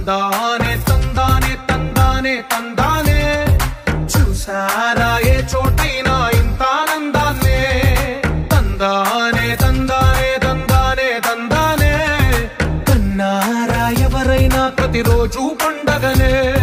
తందానే తందానే తందానే తందానే. చూసారా ఏ చోటైనా ఇంత ఆనందాన్నే? తందానే తందానే తందానే తందానే. కన్నారా ఎవరైనా ప్రతిరోజు పండగనే?